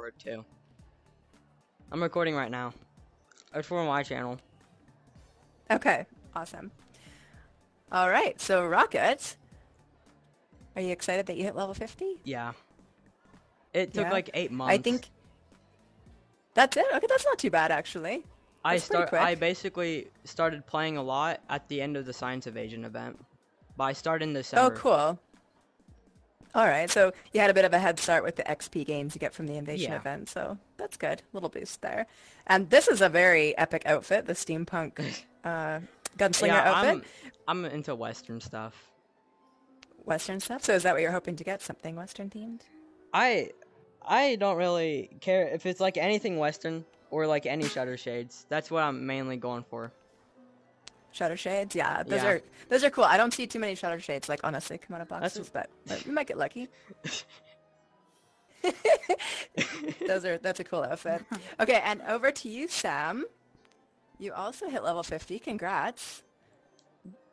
for it too. I'm recording right now. It's for my channel. Okay, awesome. All right, so Rocket, are you excited that you hit level 50? Yeah. It took Yeah. like eight months. I think that's it. Okay, that's not too bad actually. I that's pretty start. I basically started playing a lot at the end of the Science Evasion event. But I started in oh, December. Oh, cool. All right, so you had a bit of a head start with the XP gains you get from the invasion Yeah. event, so that's good. Little boost there. And this is a very epic outfit, the steampunk uh, gunslinger Yeah, outfit, I'm, I'm into Western stuff. Western stuff. So is that what you're hoping to get? Something Western themed? I I don't really care if it's like anything Western or like any Shutter Shades. That's what I'm mainly going for. Shutter shades, yeah, those Yeah. are those are cool. I don't see too many shutter shades like honestly come out of boxes, but, but you might get lucky. those are that's a cool outfit. Okay, and over to you, Sam. You also hit level 50. Congrats.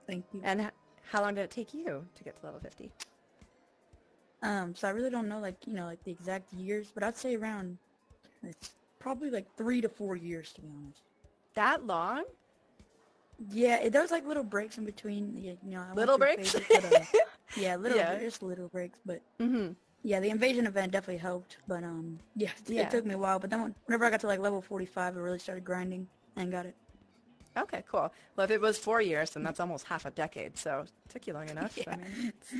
Thank you. And how long did it take you to get to level 50? Um, so I really don't know, like, you know, like the exact years, but I'd say around, it's probably like three to four years, to be honest. That long? Yeah, it, there was like little breaks in between. Yeah, you know, I Little breaks? phases, but, uh, yeah, little, Yeah. just little breaks, but Mm-hmm. yeah, the invasion event definitely helped, but um, yeah, it- Yeah. it took me a while, but then when- whenever I got to like level 45, I really started grinding and got it. Okay, cool. Well, if it was four years, then that's almost half a decade. So it took you long enough. I Yeah. mean, it's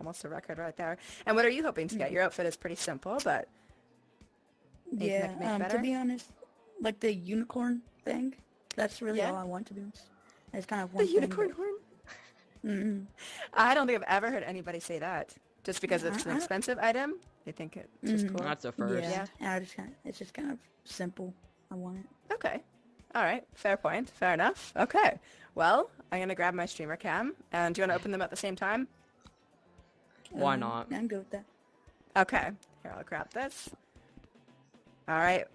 almost a record right there. And what are you hoping to get? Your outfit is pretty simple, but Yeah, um, better? to be honest, like the unicorn thing, that's really Yeah? all I want, to be. It's kind of the one thing, unicorn but- horn. Mhm. I don't think I've ever heard anybody say that. Just because Yeah, it's an expensive item, they think it's just Mhm. cool. That's a first. Yeah, Yeah. I just kind of, it's just kind of simple. I want it. Okay. All right. Fair point. Fair enough. Okay. Well, I'm gonna grab my streamer cam, and do you want to open them at the same time? Why Um, not? I'm good with that. Okay. Here, I'll grab this. All right.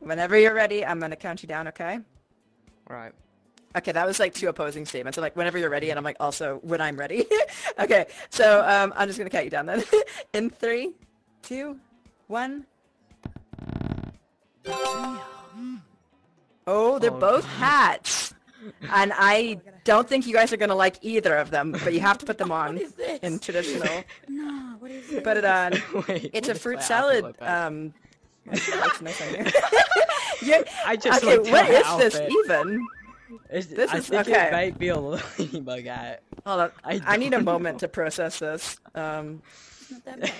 Whenever you're ready, I'm gonna count you down. Okay. Right. Okay, that was like two opposing statements. So like whenever you're ready, and I'm like also when I'm ready. okay, so um, I'm just gonna count you down then. In three, two, one. Oh, they're Oh, both hats, and I don't think you guys are gonna like either of them. But you have to put them on What is this? in traditional. No, what is this? Put it on. Wait, It's a fruit salad. Um, nice on you. Yeah, I just okay, looked at what my is this even? It's- this I is- think okay. it might be a ladybug hat. Hold on. I I, need a moment know. to process this. Um, not that bad.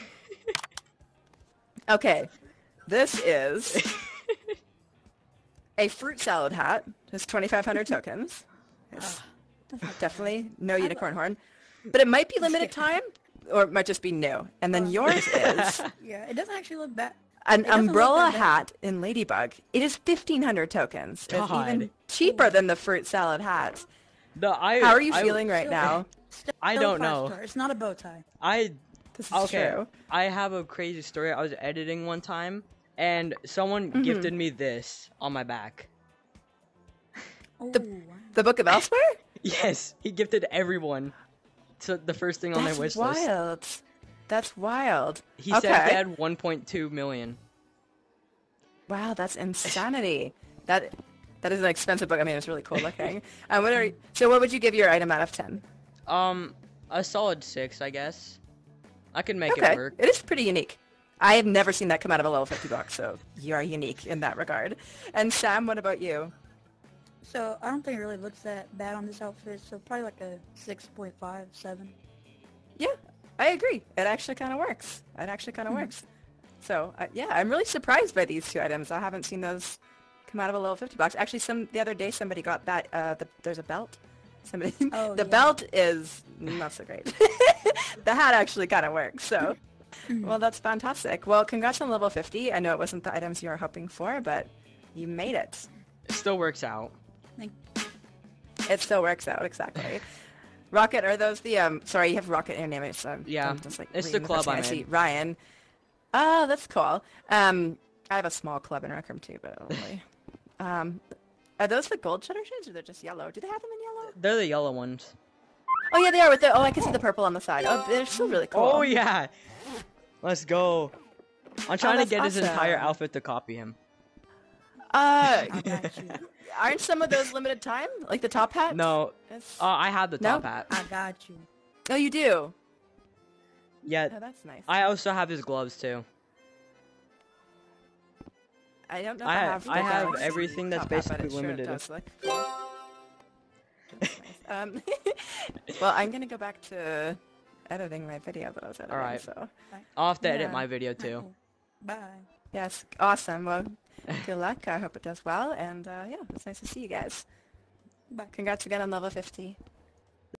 okay, this is a fruit salad hat. It's 2,500 tokens. It's definitely no unicorn horn, but it might be limited time, or it might just be new. And then yours is Yeah, it doesn't actually look bad. An It doesn't look umbrella hat in Ladybug. It is 1,500 tokens. It's even cheaper than the fruit salad hats. The I. How are you I- feeling right now? Still I a don't know. star. It's not a bow tie. I This is okay. true. I have a crazy story. I was editing one time, and someone Mm-hmm. gifted me this on my back. Oh, The- wow. The Book of Elsewhere? Yes, he gifted everyone. So the first thing on their That's wish list. Wild. That's wild. He okay. said he had 1.2 million. Wow, that's insanity. that that is an expensive book. I mean, it's really cool looking. um, what are so? What would you give your item out of ten? Um, a solid six, I guess. I could make okay, it work. it is pretty unique. I have never seen that come out of a level 50 box, so you are unique in that regard. And Sam, what about you? So I don't think it really looks that bad on this outfit. So probably like a 6.5, 7. Yeah, I agree. It actually kind of works. It actually kind of works. So uh, yeah, I'm really surprised by these two items. I haven't seen those come out of a level 50 box. Actually, some the other day somebody got that. Uh, the, there's a belt. Somebody. Oh, the yeah. belt is not so great. the hat actually kind of works. So. Well, that's fantastic. Well, congrats on level 50. I know it wasn't the items you were hoping for, but you made it. It still works out. Like, It still works out, exactly. Rocket, are those the, um, sorry, you have Rocket in your name. It's, um, Yeah, I'm just, like, it's the club I'm see. Ryan. Oh, that's cool. Um, I have a small club in Rec Room too, but only. um, are those the gold shutter shades or they're just yellow? Do they have them in yellow? They're the yellow ones. Oh yeah, they are with the, oh, I can see the purple on the side. Oh, they're still really cool. Oh yeah. Let's go. I'm trying to that's get his entire outfit to copy him. Uh, I. aren't some of those limited time? Like the top hat? No, It's- uh, I have the No? top hat. I got you. oh, you do. Yeah, Oh, that's nice. I also have his gloves too. I don't know. If I I have- have. I have everything that's top hat, but basically sure limited. does look cool. Um, well, I'm gonna go back to editing my video that I was editing. Alright. So I'll have to edit my video too. Cool. Bye. Yes, awesome. Well, good luck. I hope it does well. And uh, yeah, it's nice to see you guys. Bye. Congrats again on level 50.